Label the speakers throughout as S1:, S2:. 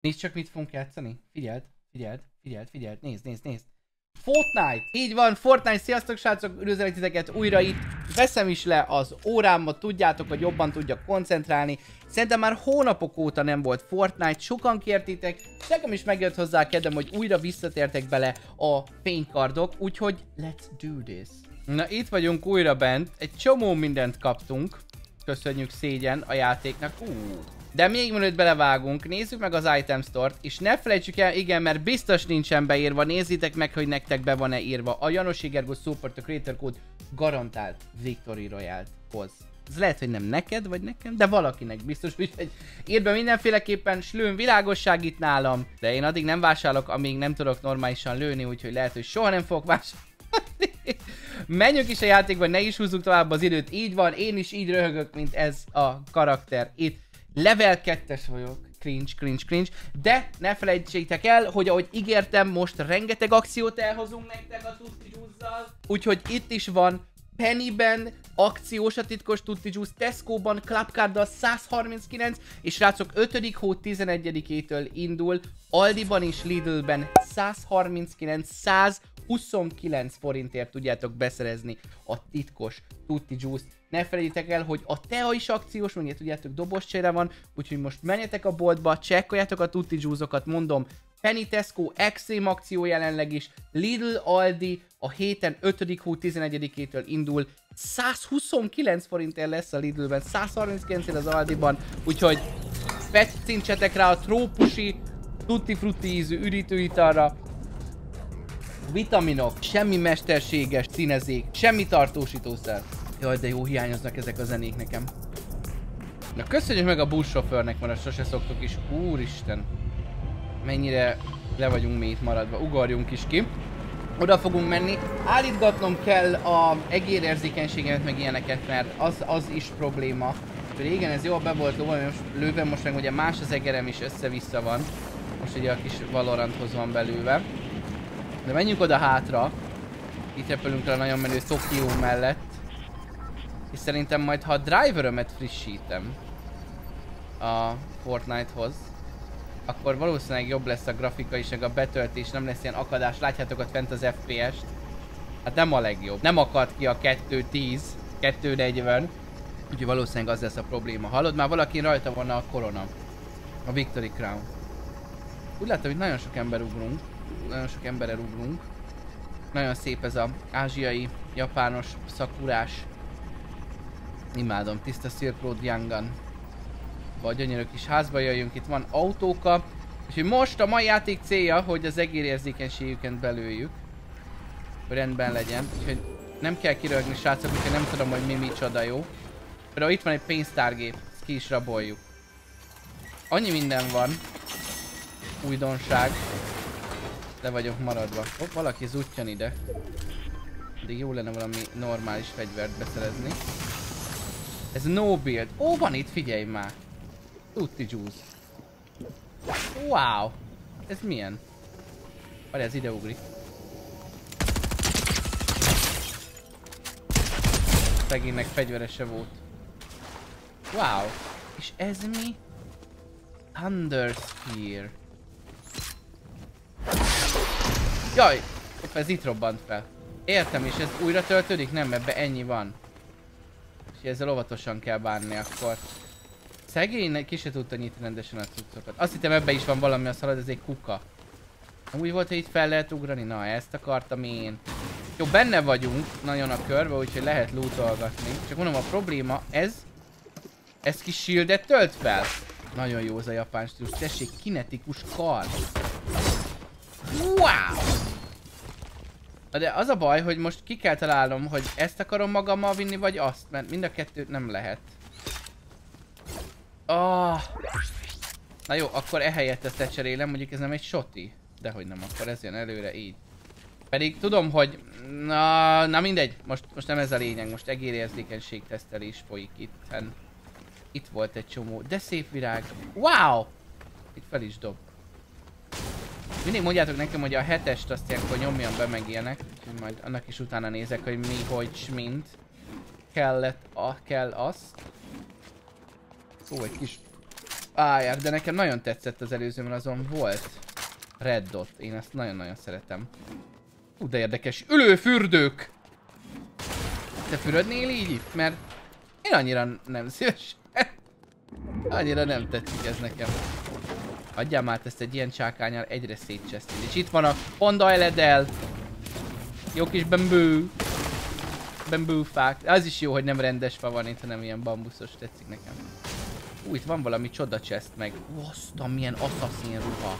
S1: Nézd csak, mit fogunk játszani. Figyeld, figyeld, figyeld, figyeld. Nézd, nézd, nézd. Fortnite! Így van, Fortnite, sziasztok srácok, üdvözlök titeket újra itt. Veszem is le az órámat, tudjátok, hogy jobban tudjak koncentrálni. Szerintem már hónapok óta nem volt Fortnite, sokan kértitek, nekem is megjött hozzá a kedvem, hogy újra visszatértek bele a fénykardok, úgyhogy let's do this. Na itt vagyunk újra bent, egy csomó mindent kaptunk. Köszönjük szégyen a játéknak. Uh. De még mielőtt belevágunk, nézzük meg az Item Store-t, és ne felejtsük el, igen, mert biztos nincsen beírva, nézzétek meg, hogy nektek be van-e írva. A Janos Igergo Support a Creator Code garantált Victory Royale-t hoz. Ez lehet, hogy nem neked, vagy nekem, de valakinek biztos, úgyhogy írd be mindenféleképpen, slőn világosság itt nálam, de én addig nem vásárolok, amíg nem tudok normálisan lőni, úgyhogy lehet, hogy soha nem fogok vásárolni. Menjünk is a játékba, ne is húzzuk tovább az időt, így van, én is így röhögök, mint ez a karakter itt. Level 2-es vagyok. Cringe, cringe, cringe. De ne felejtsétek el, hogy ahogy ígértem, most rengeteg akciót elhozunk nektek a Tutti Juice-zal. Úgyhogy itt is van Pennyben akciós a titkos Tutti Juice, Tesco-ban Clubcarddal 139, és rácok 5. hó 11-től indul, Aldiban és Lidlben 139, 129 forintért tudjátok beszerezni a titkos Tutti Juice ne felejtjétek el, hogy a tea is akciós, ugye tudjátok, doboscsere van, úgyhogy most menjetek a boltba, csekkoljátok a tutti juice mondom, Penny Tesco Extreme akció jelenleg is, Lidl Aldi a héten 5. hó 11-től indul, 129 forintért lesz a Lidlben, 139 az Aldiban, úgyhogy petcincsetek rá a trópusi, tutti frutti ízű üdítőitalra, vitaminok, semmi mesterséges színezék, semmi tartósítószer. Jaj, de jó hiányoznak ezek a zenék nekem. Na köszönjük meg a buszsofőrnek, mert azt sose szoktuk is. Úristen. Mennyire le vagyunk mi itt maradva. Ugorjunk is ki. Oda fogunk menni. Állítgatnom kell a egérérzékenységemet meg ilyeneket, mert az, az is probléma. Régen ez jól be volt lőve, most, meg ugye más az egerem is össze-vissza van. Most ugye a kis Valoranthoz van belőve. De menjünk oda hátra. Itt repülünk el a nagyon menő Tokió mellett. És szerintem majd ha a driverömet frissítem a Fortnite-hoz, akkor valószínűleg jobb lesz a grafika is, meg a betöltés, nem lesz ilyen akadás. Látjátok ott fent az FPS-t. Hát nem a legjobb. Nem akad ki a 2.10, 2.40. Úgyhogy valószínűleg az lesz a probléma. Hallod, már valaki rajta van a korona. A Victory Crown. Úgy látom, hogy nagyon sok ember ugrunk. Nagyon sok emberrel ugrunk. Nagyon szép ez a ázsiai, japános, szakurás Imádom, tiszta Silk Road Youngun. Vagy gyönyörű kis házba jöjjünk, itt van autóka. És most a mai játék célja, hogy az egérérzékenységüket belőjük. Hogy rendben legyen. Úgyhogy nem kell kirögni srácok, úgyhogy nem tudom, hogy mi micsoda jó. Például itt van egy pénztárgép, ezt ki is raboljuk. Annyi minden van. Újdonság. Le vagyok maradva. Hopp, valaki zutjan ide. De jó lenne valami normális fegyvert beszerezni. Ez no build. Ó, van itt, figyelj már. Tutti juice. Wow. Ez milyen? Várj, ez ide ugrik. Szegénynek fegyverese volt. Wow. És ez mi? Thunder Spear. Jaj! Hopp, ez itt robbant fel. Értem, és ez újra töltődik? Nem, ebbe ennyi van. És ezzel óvatosan kell bánni akkor. Szegény ki se tudta nyitni rendesen a cuccokat. Azt hittem ebbe is van valami, a szalad, ez egy kuka. Úgy volt, hogy itt fel lehet ugrani? Na, ezt akartam én. Jó, benne vagyunk nagyon a körbe, úgyhogy lehet lootolgatni. Csak mondom, a probléma ez... Ez kis shieldet tölt fel. Nagyon jó az a japán stílus. Tessék, kinetikus kar. Wow! De az a baj, hogy most ki kell találnom, hogy ezt akarom magammal vinni, vagy azt, mert mind a kettőt nem lehet. Oh. Na jó, akkor ehelyett ezt lecserélem, mondjuk ez nem egy shoti. Dehogy nem, akkor ez jön előre így. Pedig tudom, hogy... Na, na mindegy, most, most nem ez a lényeg, most egérérzékenység tesztelés folyik itt. Itt volt egy csomó, de szép virág. Wow! Itt fel is dob. Mindig mondjátok nekem, hogy a hetest azt ilyenkor nyomjam be meg ilyenek. Úgyhogy majd annak is utána nézek, hogy mi, hogy, mint. Kellett, a, kell azt. Ó, egy kis... Állják, de nekem nagyon tetszett az előző, mert azon volt Red Dot. Én ezt nagyon-nagyon szeretem. Ú, de érdekes. Ülőfürdők! Te fürödnél így itt? Mert én annyira nem szíves. annyira nem tetszik ez nekem. Adjál már ezt egy ilyen csákányal egyre szétcseszteni. És itt van a Honda Eledel. Jó kis bambú. Bambú fák. Az is jó, hogy nem rendes fa van itt, hanem ilyen bambuszos. Tetszik nekem. Ú, itt van valami csoda chest meg. Osztam, milyen assassin ruha.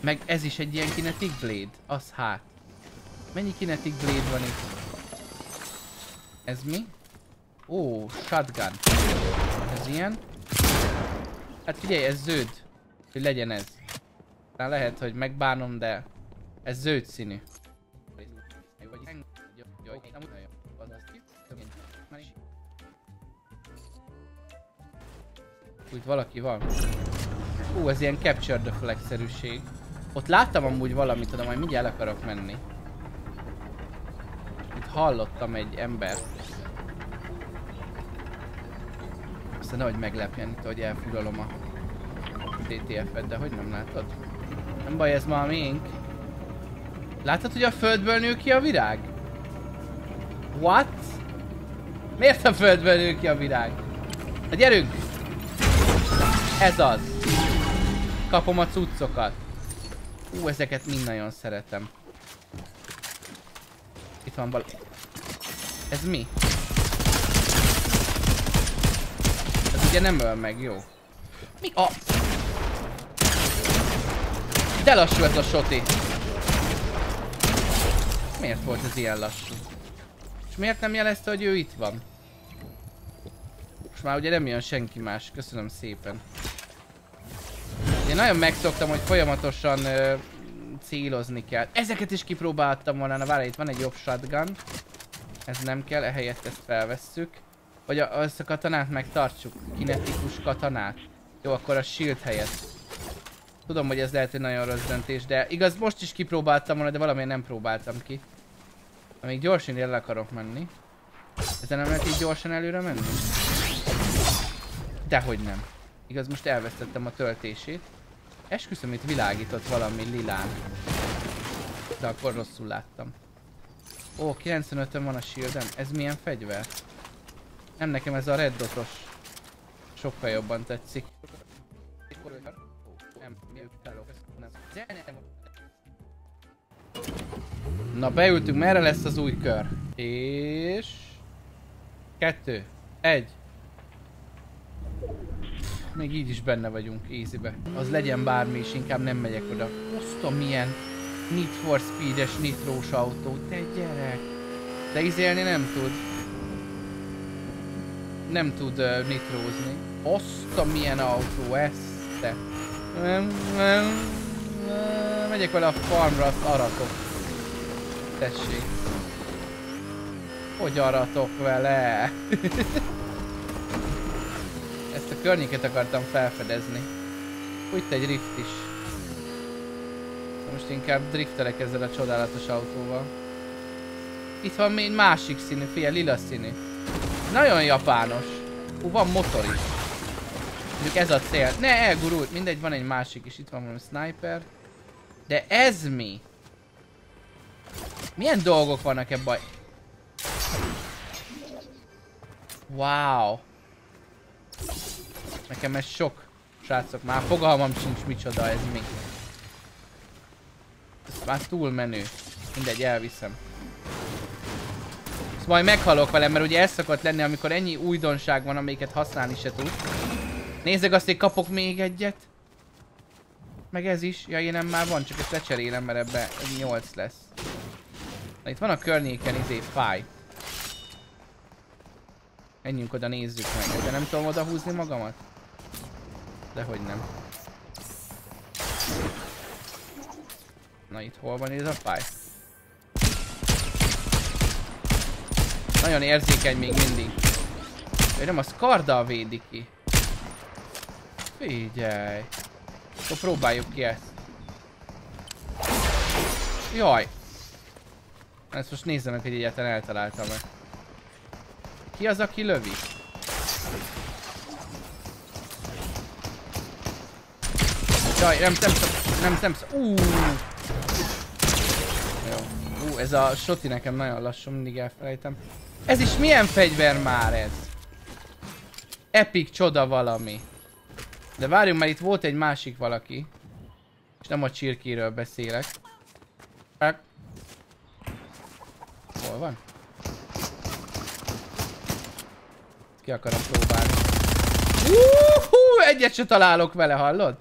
S1: Meg ez is egy ilyen kinetic blade. Az hát. Mennyi kinetic blade van itt? Ez mi? Ó, shotgun. Ez ilyen. Hát figyelj, ez zöld. Hogy legyen ez. Talán lehet, hogy megbánom, de ez zöld színű. Úgy valaki van. Hú, ez ilyen capture the flag-szerűség. Ott láttam amúgy valamit, de majd mindjárt el akarok menni. Itt hallottam egy embert. Aztán nehogy meglepjen itt, hogy elfoglalom a TTF-et, de hogy nem látod? Nem baj, ez ma a miénk. Látod, hogy a földből nő ki a virág? What? Miért a földből nő ki a virág? Na gyerünk! Ez az. Kapom a cuccokat. Ú, ezeket mind nagyon szeretem. Itt van valami. Ez mi? Ez ugye nem öl meg, jó? Mi a... De lassú ez a soti. Miért volt ez ilyen lassú? És miért nem jelezte, hogy ő itt van? Most már ugye nem jön senki más. Köszönöm szépen. Én nagyon megszoktam, hogy folyamatosan ö, célozni kell. Ezeket is kipróbáltam volna. Na várj, itt van egy jobb shotgun. Ez nem kell, ehelyett ezt felvesszük. Vagy a, azt a katanát megtartsuk. Kinetikus katanát. Jó, akkor a shield helyett. Tudom, hogy ez lehet egy nagyon rossz döntés, de igaz, most is kipróbáltam volna, de valamiért nem próbáltam ki. Amíg gyorsan el akarok menni. Ezen nem lehet így gyorsan előre menni? Dehogy nem. Igaz, most elvesztettem a töltését. Esküszöm, itt világított valami lilán. De akkor rosszul láttam. Ó, 95-ön van a shieldem. Ez milyen fegyver? Nem nekem ez a red dotos. Sokkal jobban tetszik. Na beültünk, merre lesz az új kör? És... Kettő. Egy még így is benne vagyunk easybe. Az legyen bármi is, inkább nem megyek oda. Osztom milyen Need for Speed-es nitrós autó. Te gyerek! De izélni nem tud. Nem tud uh, nitrózni. Osztom milyen autó, ezt te. Megyek vele a farmra, azt aratok. Tessék. Hogy aratok vele? Ezt a környéket akartam felfedezni. Úgy egy rift is. Most inkább driftelek ezzel a csodálatos autóval. Itt van még másik színű, fia, lila színű. Nagyon japános. Hú, van motor is. Mondjuk ez a cél. Ne, elgurult. Mindegy, van egy másik is. Itt van valami sniper. De ez mi? Milyen dolgok vannak ebben? Wow. Nekem ez sok. Srácok, már fogalmam sincs micsoda ez mi. Ez már túl menő. Mindegy, elviszem. Ezt majd meghalok velem, mert ugye ez szokott lenni, amikor ennyi újdonság van, amiket használni se tud. Nézzek, azt, hogy kapok még egyet. Meg ez is. Ja, én nem már van, csak ezt lecserélem, mert ebbe 8 lesz. Na, itt van a környéken izé fáj. Menjünk oda, nézzük meg. De nem tudom oda húzni magamat? Dehogy nem. Na itt hol van ez a fáj? Nagyon érzékeny még mindig. Ő nem a skarddal védi ki. Figyelj. Akkor próbáljuk ki ezt. Jaj. Ezt most nézzenek, hogy egyáltalán eltaláltam-e. Ki az, aki lövi? Jaj, nem, nem, nem, nem, uh. Jó. Uh, ez a shoti nekem nagyon lassan, mindig elfelejtem. Ez is milyen fegyver már ez? Epic csoda valami. De várjunk, mert itt volt egy másik valaki. És nem a csirkéről beszélek. Hol van? Ki akarom próbálni. Uh, egyet se találok vele, hallod?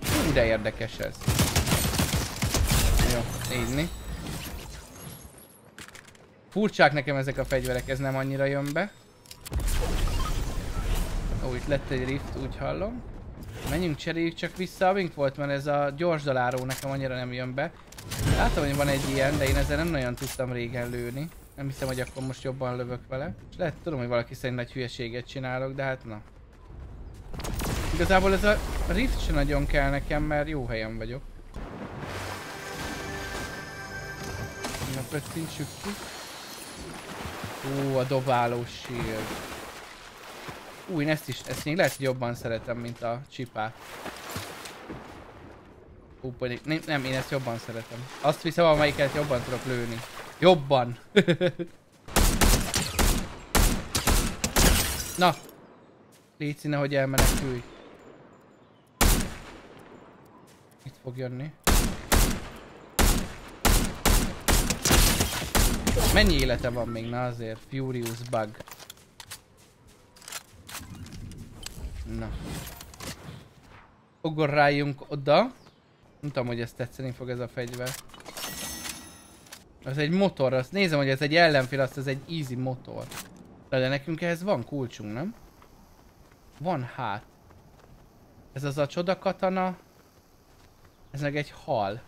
S1: Hú, de érdekes ez. Nézni. Furcsák nekem ezek a fegyverek, ez nem annyira jön be. Ó, itt lett egy rift, úgy hallom. Menjünk, cseréljük csak vissza a Wink volt, mert ez a gyors daláró nekem annyira nem jön be. Látom, hogy van egy ilyen, de én ezzel nem nagyon tudtam régen lőni. Nem hiszem, hogy akkor most jobban lövök vele. És lehet, tudom, hogy valaki szerint nagy hülyeséget csinálok, de hát na. Igazából ez a rift sem nagyon kell nekem, mert jó helyen vagyok. Pöccintsük ki. Ú, a dobálós shield. Ú, én ezt is, ezt még lehet, jobban szeretem, mint a csipát. Ú, pedig, nem, nem, én ezt jobban szeretem. Azt viszem, amelyiket jobban tudok lőni. Jobban! Na! Légy színe, hogy elmenekülj. Itt fog jönni. Mennyi élete van még? Na azért. Furious Bug. Na. Ugorráljunk oda. Nem tudom, hogy ezt tetszeni fog ez a fegyver. Ez egy motor, azt nézem, hogy ez egy ellenfél, azt ez egy easy motor. De, de nekünk ehhez van kulcsunk, nem? Van hát. Ez az a csoda katana. Ez meg egy hal.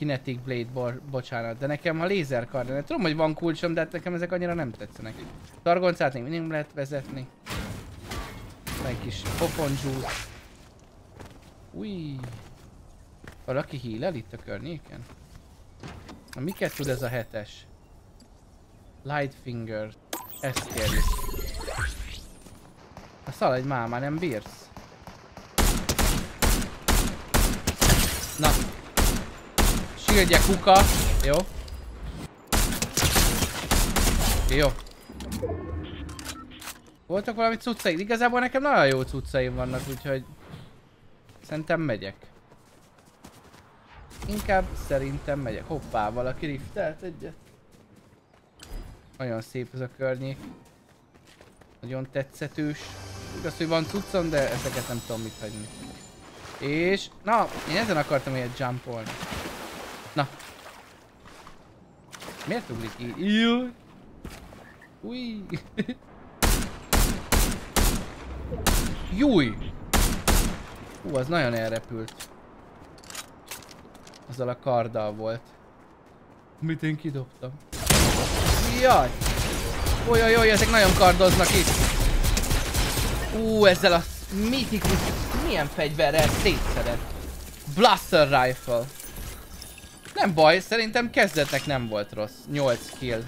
S1: Kinetic Blade, bo bocsánat, de nekem a lézer kard, tudom, hogy van kulcsom, de hát nekem ezek annyira nem tetszenek. Targoncát még mindig lehet vezetni. Meg kis juice. Új. Valaki hílel itt a környéken? Na, miket tud ez a hetes? Lightfinger. Ezt kérjük. A szaladj már, már nem bírsz. Na. Shieldje kuka. Jó. Jó. Voltak valami cuccaid? Igazából nekem nagyon jó cuccaim vannak, úgyhogy... Szerintem megyek. Inkább szerintem megyek. Hoppá, valaki riftelt egyet. Nagyon szép ez a környék. Nagyon tetszetős. Igaz, hogy van cuccom, de ezeket nem tudom mit hagyni. És... Na, én ezen akartam ilyet jumpolni. Na. Miért ugrik így? Júj! Új! Júj! Hú, az nagyon elrepült. Azzal a karddal volt. Mit én kidobtam? Jaj! Jó, ezek nagyon kardoznak itt. Ú, ezzel a mítikus milyen fegyverrel szétszedett. Blaster Rifle. Nem baj, szerintem kezdetnek nem volt rossz. 8 kill.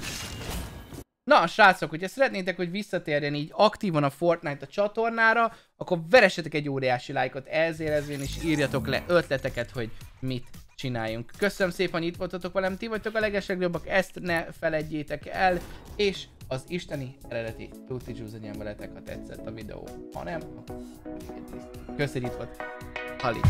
S1: Na, srácok, hogyha szeretnétek, hogy visszatérjen így aktívan a Fortnite a csatornára, akkor veressetek egy óriási lájkot ezért, és írjatok le ötleteket, hogy mit csináljunk. Köszönöm szépen, hogy itt voltatok velem, ti vagytok a legeslegjobbak, ezt ne felejtjétek el, és az isteni eredeti Tutti Juice veletek, ha tetszett a videó. Ha nem, akkor köszönjük, itt volt. Hali.